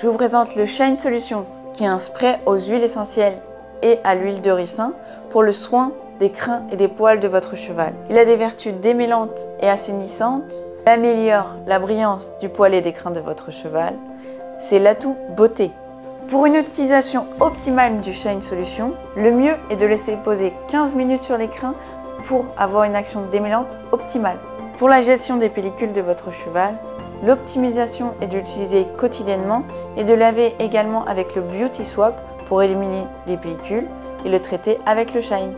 je vous présente le Shine Solution qui est un spray aux huiles essentielles et à l'huile de ricin pour le soin des crins et des poils de votre cheval. Il a des vertus démêlantes et assainissantes, il améliore la brillance du poil et des crins de votre cheval. C'est l'atout beauté. Pour une utilisation optimale du Shine Solution, le mieux est de laisser poser 15 minutes sur les crins pour avoir une action démêlante optimale. Pour la gestion des pellicules de votre cheval, l'optimisation est de l'utiliser quotidiennement et de laver également avec le Beauty Swap pour éliminer les pellicules et le traiter avec le shine.